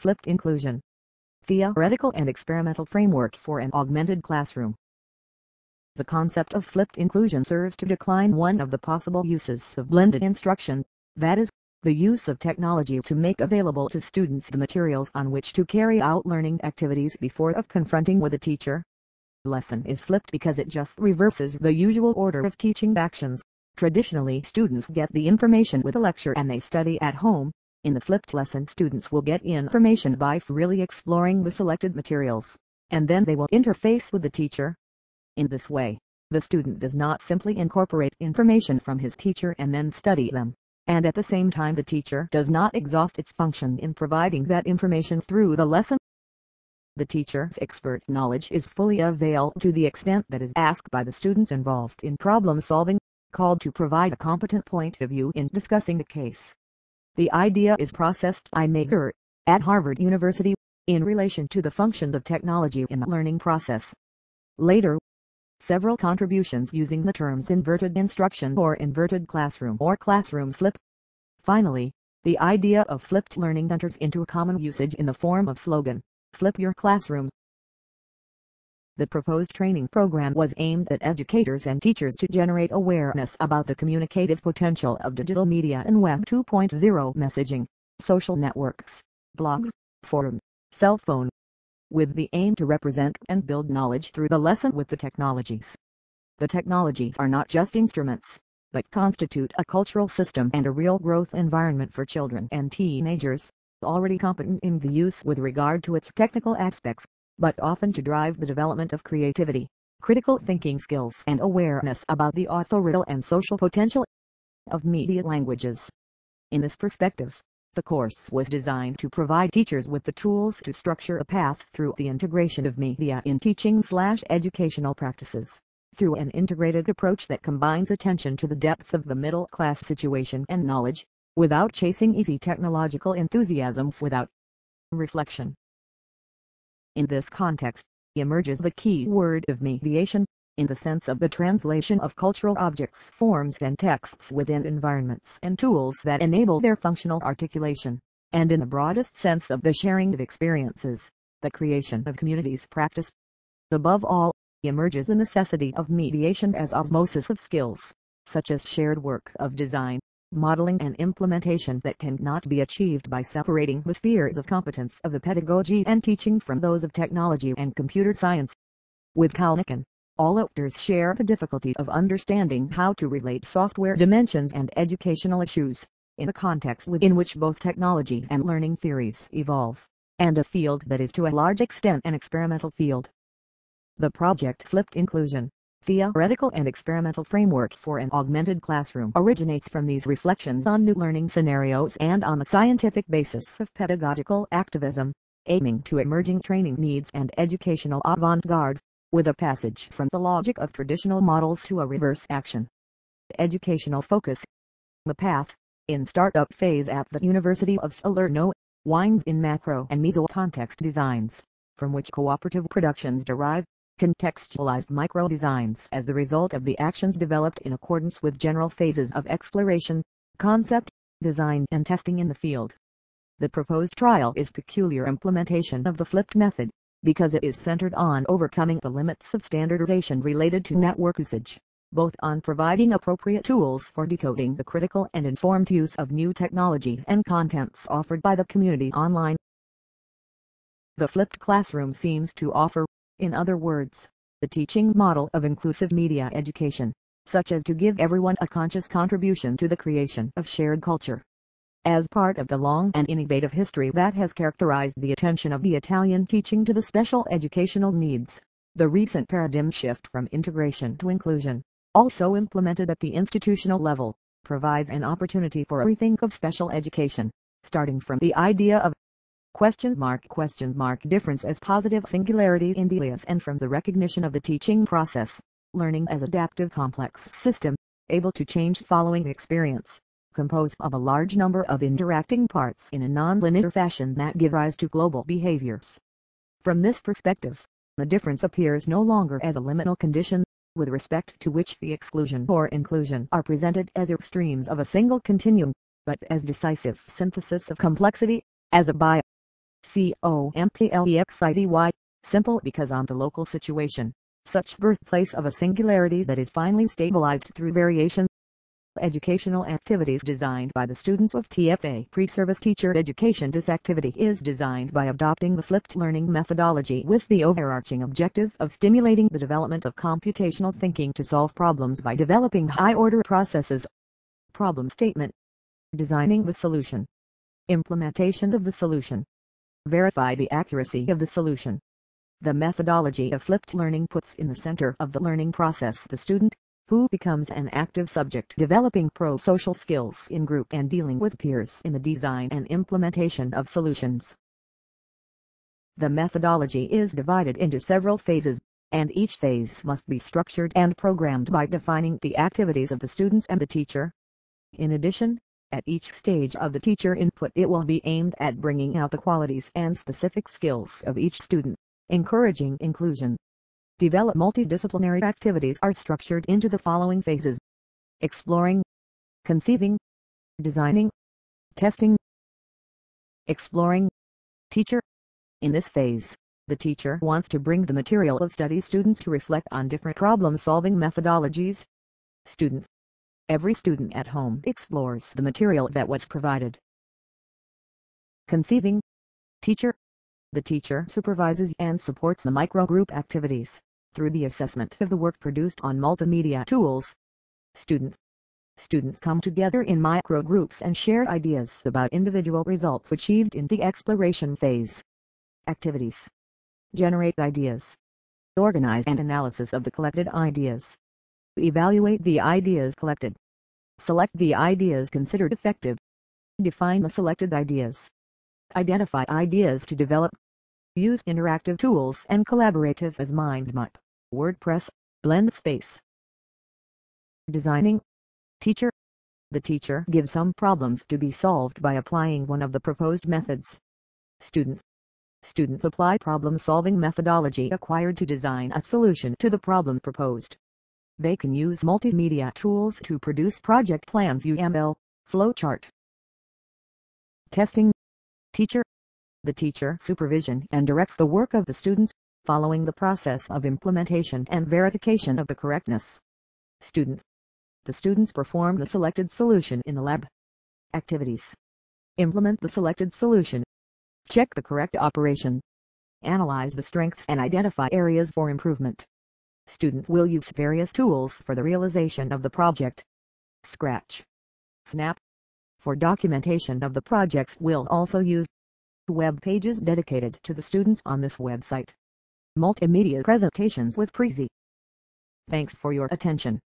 Flipped Inclusion Theoretical and Experimental Framework for an Augmented Classroom The concept of flipped inclusion serves to decline one of the possible uses of blended instruction, that is, the use of technology to make available to students the materials on which to carry out learning activities before of confronting with a teacher. Lesson is flipped because it just reverses the usual order of teaching actions. Traditionally students get the information with a lecture and they study at home, in the flipped lesson students will get information by freely exploring the selected materials, and then they will interface with the teacher. In this way, the student does not simply incorporate information from his teacher and then study them, and at the same time the teacher does not exhaust its function in providing that information through the lesson. The teacher's expert knowledge is fully availed to the extent that is asked by the students involved in problem solving, called to provide a competent point of view in discussing the case. The idea is processed by Mazur, at Harvard University, in relation to the functions of technology in the learning process. Later, several contributions using the terms inverted instruction or inverted classroom or classroom flip. Finally, the idea of flipped learning enters into a common usage in the form of slogan, flip your classroom. The proposed training program was aimed at educators and teachers to generate awareness about the communicative potential of digital media and Web 2.0 messaging, social networks, blogs, forums, cell phone, with the aim to represent and build knowledge through the lesson with the technologies. The technologies are not just instruments, but constitute a cultural system and a real growth environment for children and teenagers, already competent in the use with regard to its technical aspects but often to drive the development of creativity, critical thinking skills and awareness about the authorial and social potential of media languages. In this perspective, the course was designed to provide teachers with the tools to structure a path through the integration of media in teaching slash educational practices, through an integrated approach that combines attention to the depth of the middle class situation and knowledge, without chasing easy technological enthusiasms without reflection. In this context, emerges the key word of mediation, in the sense of the translation of cultural objects forms and texts within environments and tools that enable their functional articulation, and in the broadest sense of the sharing of experiences, the creation of communities practice. Above all, emerges the necessity of mediation as osmosis of skills, such as shared work of design, modeling and implementation that cannot be achieved by separating the spheres of competence of the pedagogy and teaching from those of technology and computer science. With Kalnicken, all actors share the difficulty of understanding how to relate software dimensions and educational issues, in a context within which both technologies and learning theories evolve, and a field that is to a large extent an experimental field. The project Flipped Inclusion theoretical and experimental framework for an augmented classroom originates from these reflections on new learning scenarios and on the scientific basis of pedagogical activism, aiming to emerging training needs and educational avant-garde, with a passage from the logic of traditional models to a reverse action. Educational focus The path, in startup phase at the University of Salerno, winds in macro and meso-context designs, from which cooperative productions derive contextualized micro-designs as the result of the actions developed in accordance with general phases of exploration, concept, design and testing in the field. The proposed trial is peculiar implementation of the flipped method, because it is centered on overcoming the limits of standardization related to network usage, both on providing appropriate tools for decoding the critical and informed use of new technologies and contents offered by the community online. The flipped classroom seems to offer in other words, the teaching model of inclusive media education, such as to give everyone a conscious contribution to the creation of shared culture. As part of the long and innovative history that has characterized the attention of the Italian teaching to the special educational needs, the recent paradigm shift from integration to inclusion, also implemented at the institutional level, provides an opportunity for a rethink of special education, starting from the idea of question mark question mark difference as positive singularity in Deleuze and from the recognition of the teaching process, learning as adaptive complex system, able to change following experience, composed of a large number of interacting parts in a non-linear fashion that give rise to global behaviors. From this perspective, the difference appears no longer as a liminal condition, with respect to which the exclusion or inclusion are presented as extremes of a single continuum, but as decisive synthesis of complexity, as a bi C-O-M-P-L-E-X-I-T-Y, simple because on the local situation, such birthplace of a singularity that is finally stabilized through variation. Educational activities designed by the students of TFA Pre-Service Teacher Education This activity is designed by adopting the flipped learning methodology with the overarching objective of stimulating the development of computational thinking to solve problems by developing high-order processes. Problem statement. Designing the solution. Implementation of the solution. Verify the accuracy of the solution. The methodology of flipped learning puts in the center of the learning process the student, who becomes an active subject developing pro-social skills in group and dealing with peers in the design and implementation of solutions. The methodology is divided into several phases, and each phase must be structured and programmed by defining the activities of the students and the teacher. In addition, at each stage of the teacher input it will be aimed at bringing out the qualities and specific skills of each student encouraging inclusion. Develop multidisciplinary activities are structured into the following phases. Exploring, conceiving, designing, testing, exploring, teacher. In this phase, the teacher wants to bring the material of study students to reflect on different problem-solving methodologies. Students. Every student at home explores the material that was provided. Conceiving. Teacher. The teacher supervises and supports the microgroup activities through the assessment of the work produced on multimedia tools. Students Students come together in microgroups and share ideas about individual results achieved in the exploration phase. Activities Generate ideas. Organize and analysis of the collected ideas. Evaluate the ideas collected. Select the ideas considered effective. Define the selected ideas. Identify ideas to develop. Use interactive tools and collaborative as MindMap, WordPress, BlendSpace. Designing Teacher The teacher gives some problems to be solved by applying one of the proposed methods. Students Students apply problem-solving methodology acquired to design a solution to the problem proposed. They can use multimedia tools to produce project plans UML, flowchart. Testing Teacher The teacher supervision and directs the work of the students, following the process of implementation and verification of the correctness. Students The students perform the selected solution in the lab. Activities Implement the selected solution. Check the correct operation. Analyze the strengths and identify areas for improvement. Students will use various tools for the realization of the project. Scratch. Snap for documentation of the projects we'll also use web pages dedicated to the students on this website. Multimedia presentations with Prezi. Thanks for your attention.